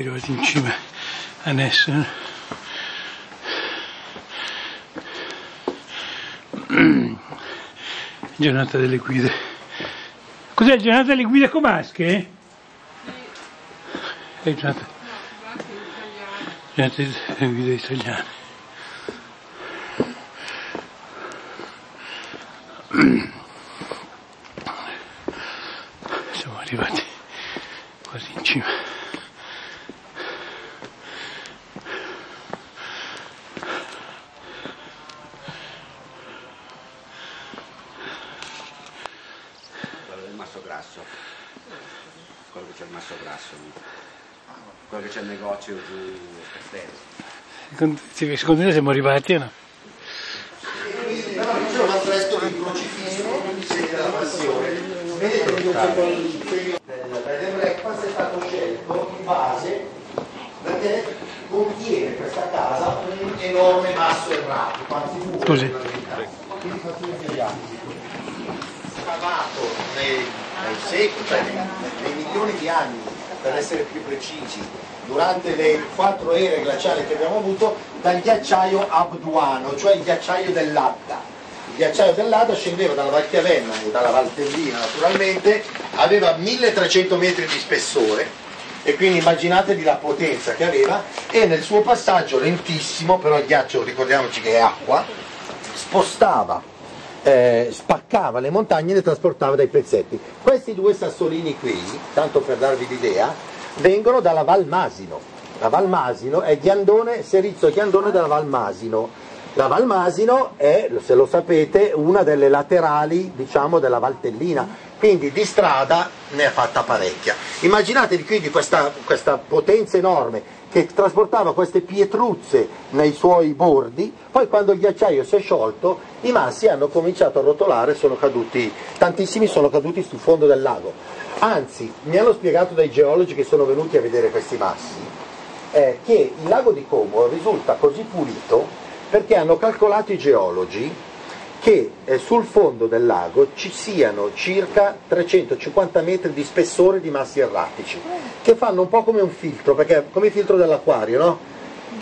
arrivati in cima a Nessen. Giornata delle guide. Cos'è giornata delle guide comasche? È giornata, giornata delle guide italiane. Siamo arrivati quasi in cima. quello del masso grasso quello che c'è il masso grasso quello che c'è il negozio giù a Secondo, te siamo arrivati o no? Però c'è un affresco di crocifisso segni della passione. Vedete il segno del bed and breakfast è stato scelto in base perché contiene questa casa un enorme masso erratico, anzi due Così. Quindi facciamo. Scavato nei, nei secoli, cioè nei, nei milioni di anni, per essere più precisi, durante le quattro ere glaciali che abbiamo avuto, dal ghiacciaio abduano, cioè il ghiacciaio dell'Adda. Il ghiacciaio dell'Adda scendeva dalla Val Chiavenna e dalla Valtellina naturalmente, aveva 1300 metri di spessore e quindi immaginatevi la potenza che aveva e nel suo passaggio lentissimo, però il ghiaccio ricordiamoci che è acqua, spostava, eh, spaccava le montagne e le trasportava dai pezzetti. Questi due sassolini qui, tanto per darvi l'idea, vengono dalla Val Masino. La Val Masino è Ghiandone, Serizzo Ghiandone della Val Masino. La Val Masino è, se lo sapete, una delle laterali diciamo, della Valtellina, quindi di strada ne ha fatta parecchia. Immaginatevi quindi questa, questa potenza enorme che trasportava queste pietruzze nei suoi bordi, poi quando il ghiacciaio si è sciolto i massi hanno cominciato a rotolare, sono caduti, tantissimi sono caduti sul fondo del lago. Anzi, mi hanno spiegato dai geologi che sono venuti a vedere questi massi, eh, che il lago di Como risulta così pulito perché hanno calcolato i geologi che eh, sul fondo del lago ci siano circa 350 metri di spessore di massi erratici, che fanno un po' come un filtro, perché come il filtro dell'acquario, no?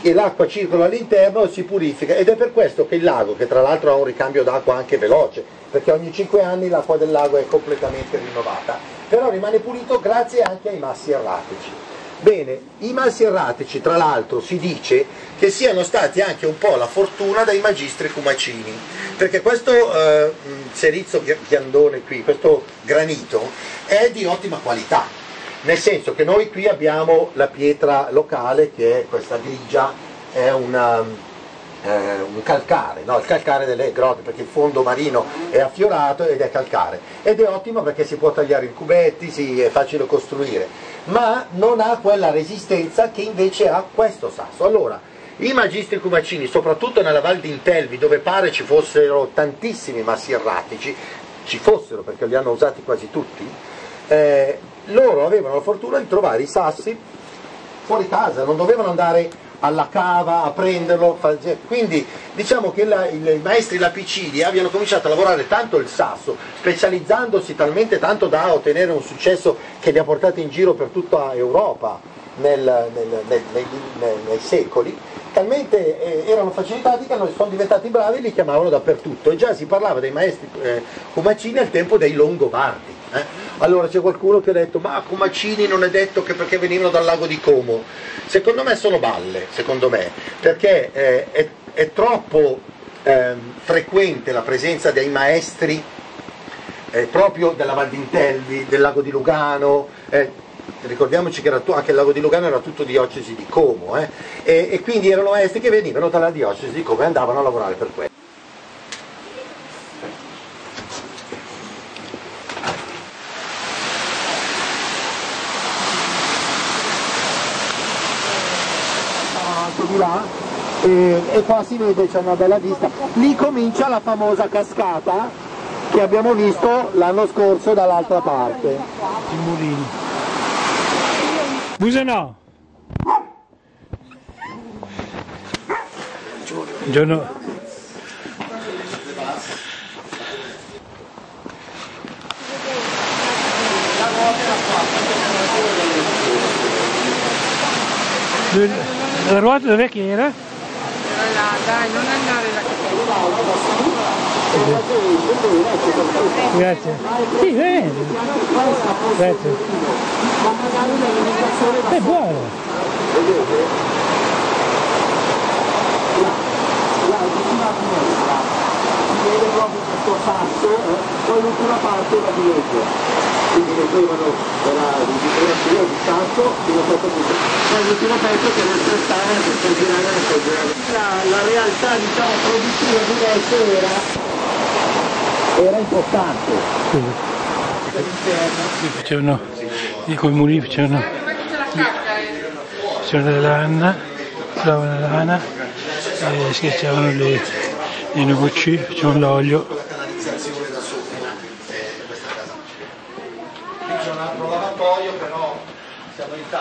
E l'acqua circola all'interno e si purifica ed è per questo che il lago, che tra l'altro ha un ricambio d'acqua anche veloce, perché ogni 5 anni l'acqua del lago è completamente rinnovata, però rimane pulito grazie anche ai massi erratici. Bene, i massi erratici tra l'altro si dice che siano stati anche un po' la fortuna dei magistri cumacini, perché questo eh, cerizzo ghi- ghiandone qui, questo granito, è di ottima qualità, nel senso che noi qui abbiamo la pietra locale che è questa grigia, è una, eh, un calcare, no? il calcare delle grotte perché il fondo marino è affiorato ed è calcare ed è ottimo perché si può tagliare in cubetti, sì, è facile costruire, ma non ha quella resistenza che invece ha questo sasso. Allora, i magistri cumacini, soprattutto nella Val d'Intelvi, dove pare ci fossero tantissimi massi erratici, ci fossero perché li hanno usati quasi tutti, eh, loro avevano la fortuna di trovare i sassi fuori casa, non dovevano andare alla cava a prenderlo, quindi diciamo che la- i maestri lapicidi abbiano cominciato a lavorare tanto il sasso, specializzandosi talmente tanto da ottenere un successo che li ha portati in giro per tutta Europa nel- nel- nel- nei, nei- secoli, talmente eh, erano facilitati che sono diventati bravi e li chiamavano dappertutto e già si parlava dei maestri eh, Comacini al tempo dei Longobardi. eh. Allora c'è qualcuno che ha detto ma Comacini non è detto che perché venivano dal lago di Como. Secondo me sono balle, secondo me, perché eh, è, è troppo ehm, frequente la presenza dei maestri eh, proprio della Val d'Intelvi, del lago di Lugano, eh, ricordiamoci che tu- anche il lago di Lugano era tutto diocesi di Como, eh, e, e quindi erano maestri che venivano dalla diocesi di Como e andavano a lavorare per quello. Di là e, e qua si vede c'è una bella vista lì comincia la famosa cascata che abbiamo visto l'anno scorso dall'altra parte Il mulino. Busa no. Buongiorno. La ruota dov'è che era? Era là, dai, non andare là. Grazie. Sì, bene. Grazie. È buono. si vede proprio questo passo, eh, poi l'ultima parte va di Quindi vedevano dalla differenza di sasso fino a questo punto. Poi l'ultimo pezzo che deve prestare per girare e per girare. La, la realtà diciamo produttiva di adesso era, era importante. Qui facevano, i comuni facevano, facevano la lana, la lana, e schiacciavano le, le noci, facevano l'olio. l'organizzazione da sopra eh, questa casa. Qui c'è un altro lavatoio, però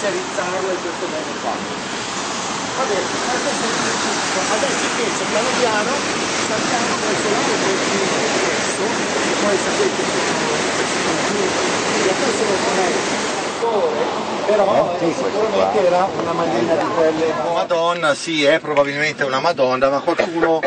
in tanti, quindi trasformare, svizzerizzarlo in questo modo qua. Adesso, adesso invece piano piano saltiamo verso la questo, poi sapete che sono questo non è però eh, sicuramente era una manina di quelle. Madonna, sì, è probabilmente una Madonna, ma qualcuno,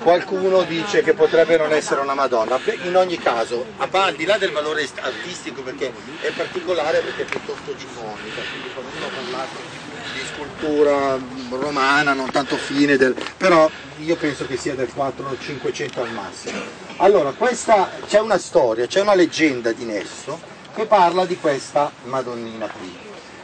qualcuno dice che potrebbe non essere una Madonna. In ogni caso, al di là del valore artistico, perché è particolare perché è piuttosto ginnonica, quindi qualcuno ha parlato di scultura romana, non tanto fine, del, però io penso che sia del 4-500 al massimo. Allora, questa c'è una storia, c'è una leggenda di Nesso che parla di questa Madonnina qui.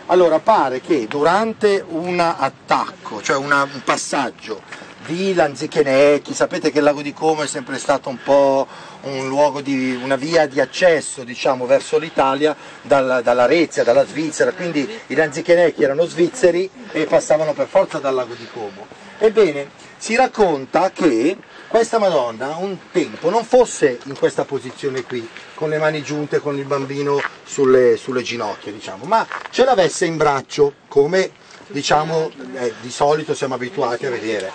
Allora pare che durante un attacco, cioè una- un passaggio di Lanzichenecchi, sapete che il lago di Como è sempre stato un po' un luogo di una via di accesso diciamo, verso l'Italia dalla, dalla Svizzera, quindi i Lanzichenecchi erano svizzeri e passavano per forza dal lago di Como. Ebbene, si racconta che questa Madonna un tempo non fosse in questa posizione qui, con le mani giunte, con il bambino sulle, sulle ginocchia, diciamo, ma ce l'avesse in braccio, come diciamo eh, di solito siamo abituati a vedere.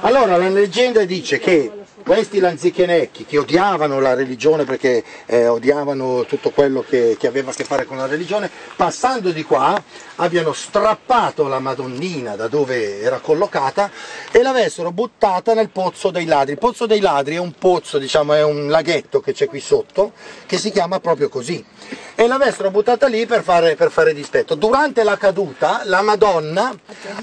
Allora la leggenda dice che questi lanzichenecchi che odiavano la religione perché eh, odiavano tutto quello che, che aveva a che fare con la religione, passando di qua abbiano strappato la Madonnina da dove era collocata e l'avessero buttata nel pozzo dei ladri. Il pozzo dei ladri è un pozzo, diciamo, è un laghetto che c'è qui sotto che si chiama proprio così e l'avessero buttata lì per fare, per fare dispetto. Durante la caduta la Madonna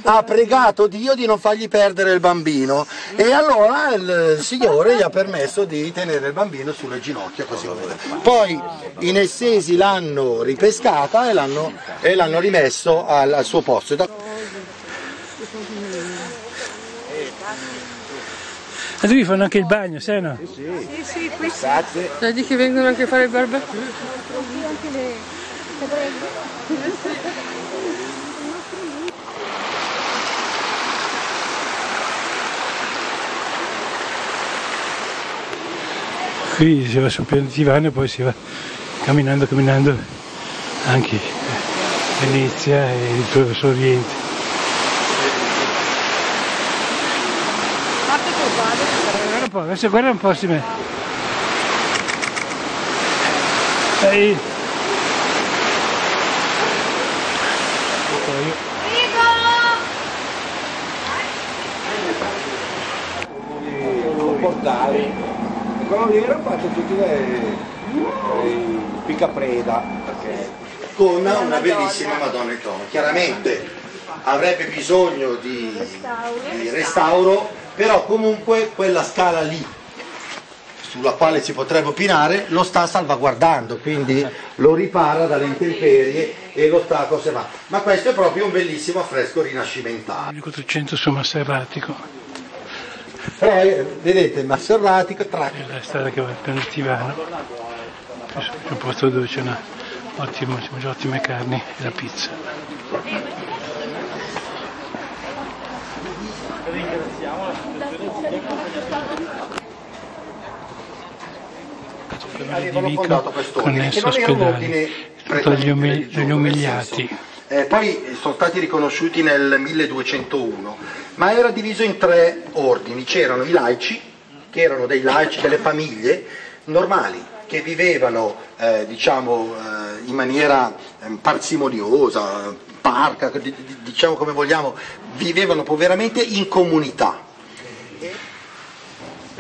ha pregato Dio di non fargli perdere il bambino e allora il Signore gli ha permesso di tenere il bambino sulle ginocchia così come Poi i Nessesi l'hanno ripescata e l'hanno, rimesso al, al suo posto. Ma qui fanno anche il bagno, sai no? Sì, sì, qui Vedi che vengono anche a fare il barbecue. Qui si va sul piano di divano e poi si va camminando, camminando anche Venezia e il suo oriente. Guarda un po', adesso guarda un po' si me. Ehi. portali. E quello lì era fatto tutti le, i piccapreda. con una bellissima Madonna tono. Chiaramente avrebbe bisogno di, di restauro, però comunque quella scala lì sulla quale si potrebbe opinare lo sta salvaguardando, quindi lo ripara dalle intemperie e lo sta conservando. Ma questo è proprio un bellissimo affresco rinascimentale. 1400 su Maserratico, Però eh, vedete, Masserratico tra è la strada che va per il Tivano. C'è un posto dove c'è una ottimo, ci mangiano ottime carni e la pizza. Avevano Vico fondato quest'ordine, che connesso non era un ospedale, ordine gli, umiliati. eh, poi sono stati riconosciuti nel 1201, ma era diviso in tre ordini. C'erano i laici, che erano dei laici delle famiglie normali, che vivevano eh, diciamo, eh, in maniera eh, parsimoniosa, parca, di- di- diciamo come vogliamo, vivevano poveramente in comunità.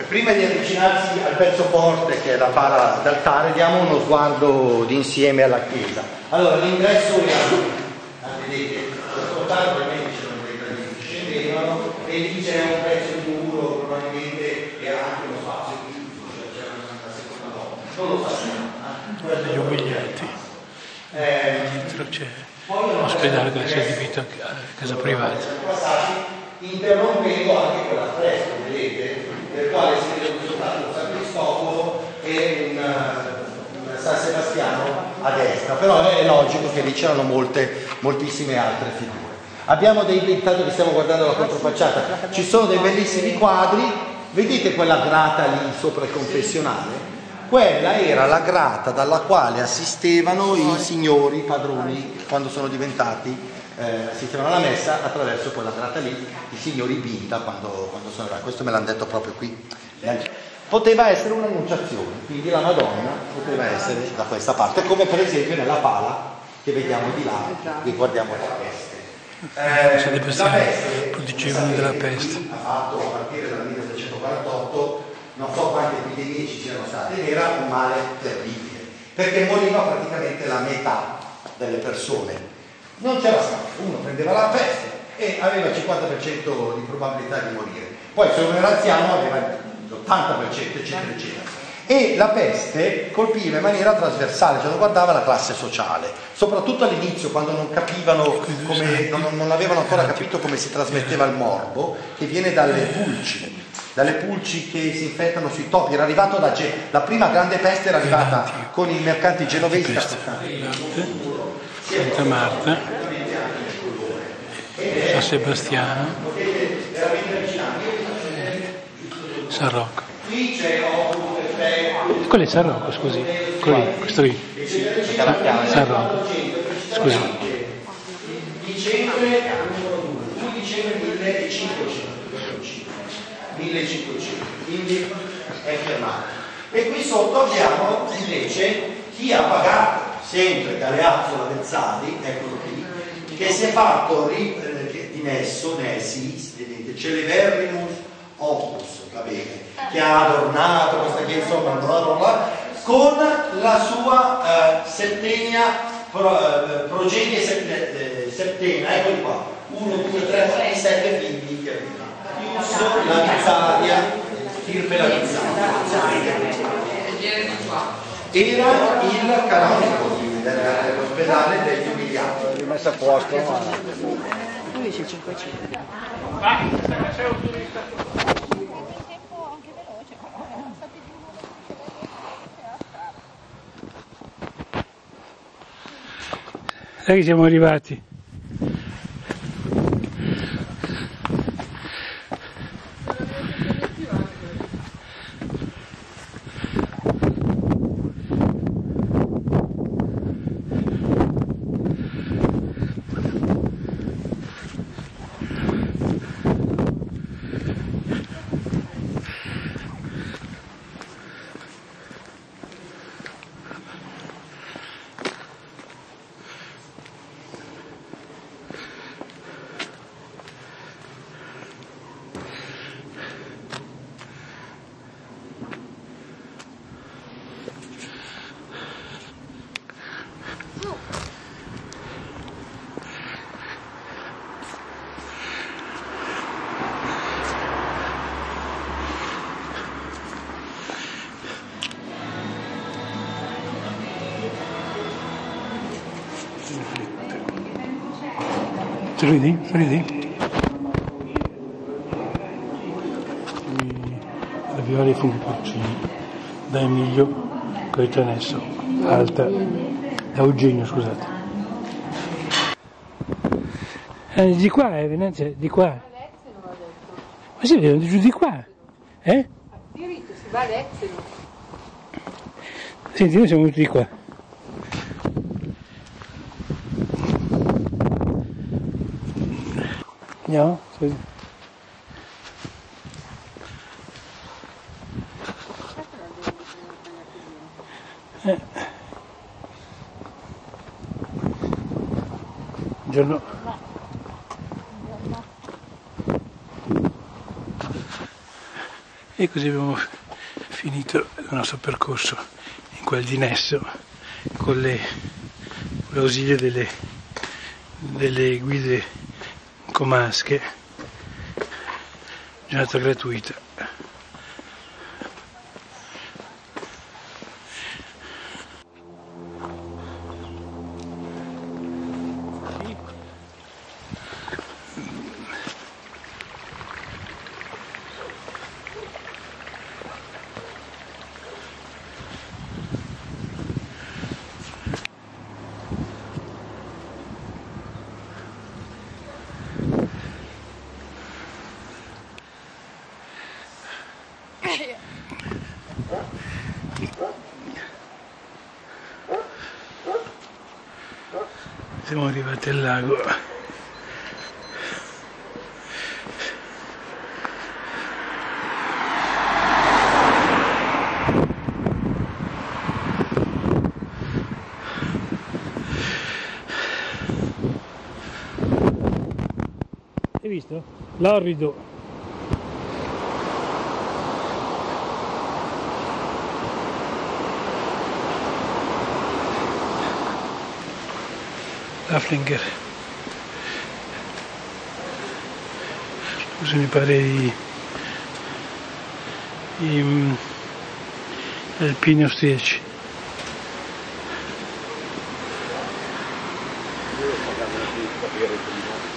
Prima di avvicinarsi al pezzo forte che è la para d'altare, diamo uno sguardo d'insieme alla chiesa. Allora, l'ingresso era vedete, questo altare probabilmente c'erano dei gradini che scendevano e lì c'era un pezzo di muro, probabilmente era anche uno spazio chiuso, cioè c'era una seconda volta, non lo sappiamo. Gli umiliati. Eh, L'ospedale che si è adibito a casa privata. interrompendo anche quell'affresco, vedete, nel quale si soltanto un San Cristoforo e un, eh, un San Sebastiano a destra, però è logico che lì c'erano molte, moltissime altre figure. Abbiamo dei, intanto che stiamo guardando la controfacciata, ci sono dei bellissimi quadri, vedete quella grata lì sopra il confessionale? Quella era la grata dalla quale assistevano i signori padroni quando sono diventati eh, assistevano alla messa attraverso quella grata lì, i signori Binta quando, quando sono arrivati. Questo me l'hanno detto proprio qui. Poteva essere un'annunciazione, quindi la Madonna poteva essere da questa parte, come per esempio nella pala che vediamo di là, che guardiamo la peste. Se Eh, le la peste, producevano sapete, della peste. Ha fatto a partire dal 1748, non so quante epidemie ci siano state, era un male terribile, perché moriva praticamente la metà delle persone. Non c'era stato, uno prendeva la peste e aveva il 50% di probabilità di morire. Poi se uno era anziano aveva l'80%, eccetera, eccetera. E la peste colpiva in maniera trasversale, cioè non guardava la classe sociale, soprattutto all'inizio quando non capivano come, non, non avevano ancora capito come si trasmetteva il morbo, che viene dalle pulci, dalle pulci che si infettano sui topi. Era arrivato da Ge- la prima grande peste era arrivata con i mercanti genovesi da Santa Marta, San Sebastiano, San Rocco. Quello è San Rocco, scusi. Quello lì, questo lì. San Rocco. Scusi. dicembre numero 2, 2 dicembre 1500, 1500, quindi è fermato. E qui sotto abbiamo invece chi ha pagato, sempre Galeazzo Lavezzali, eccolo qui, che si è fatto ri- eh, dimesso, Nessis, vedete, Celeberrimus Opus, va bene, che ha adornato questa chiesa, insomma, bla bla bla, con la sua eh, settenia pro, eh, progenie sette- eh, settena, eccoli qua, 1, 2, 3, 4, 7 figli che aveva. La Vizzaria. Era il canonico dell'ospedale degli umiliati. Rimessa a posto. Lui dice 500. Sai che siamo arrivati? Qui La viola e funghi porcini da Emilio Coetanesso, alta Da Eugenio, scusate. Eh, di qua, eh, Venezia, di qua. Ma sì, vedono di giù di qua. Eh? Si. Senti, noi siamo venuti di qua. Andiamo? Sì. Eh. Buongiorno. E così abbiamo finito il nostro percorso in quel di Nesso con le- con l'ausilio delle, delle guide comasche, giornata gratuita. Siamo arrivati al lago. Hai visto? L'orrido. Haflinger. Scusa, mi pare i, i mm, alpini austriaci. Che